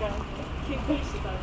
から警戒してたら